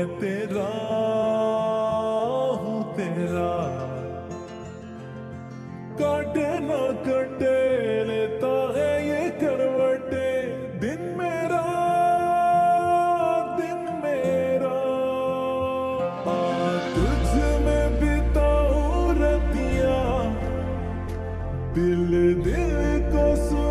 मैं तेरा, हूँ तेरा। काटे ना कटे लेता है ये करवटे। दिन मेरा दिन मेरा। आ तुझ में बिताऊ रतिया, दिल दिल को सुन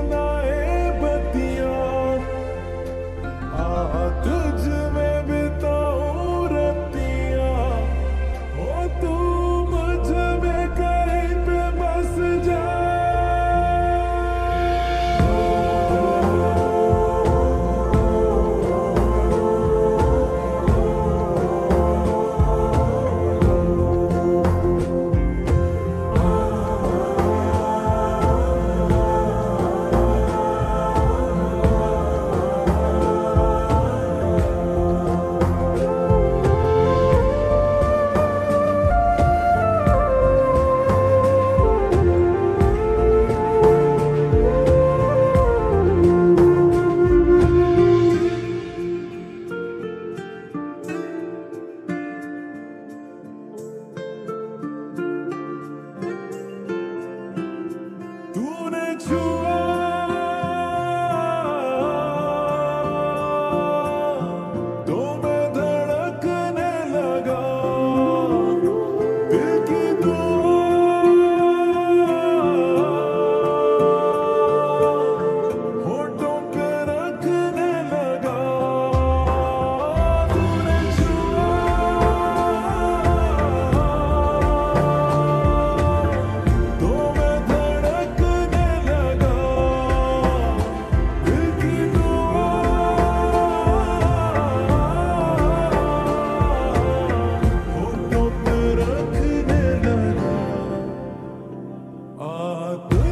But.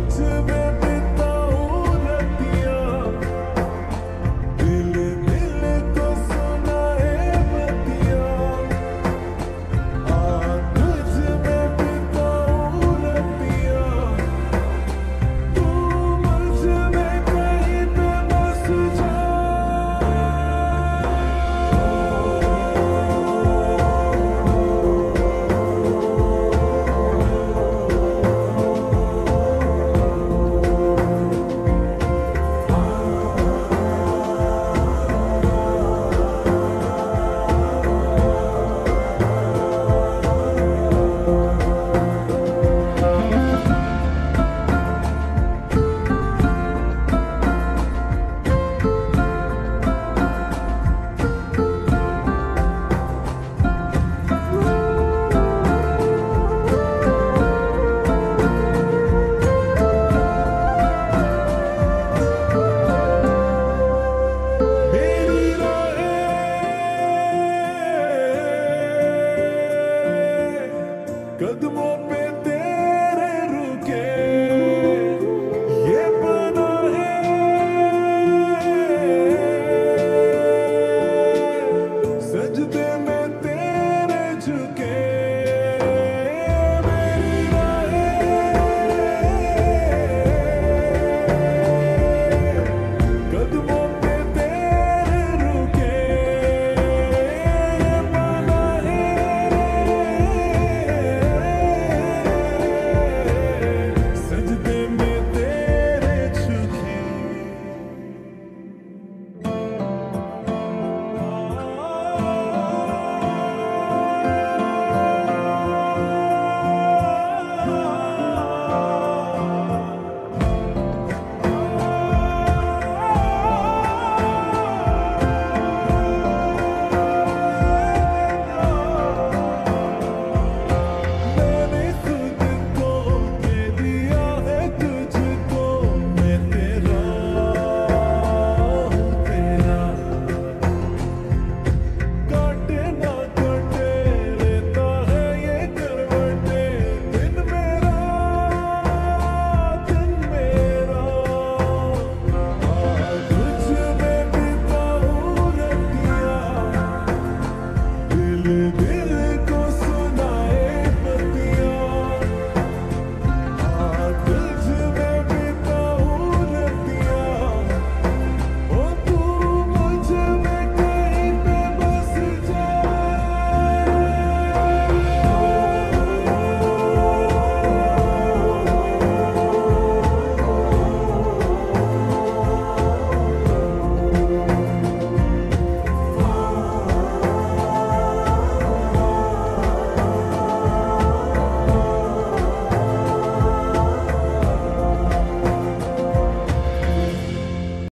Good morning.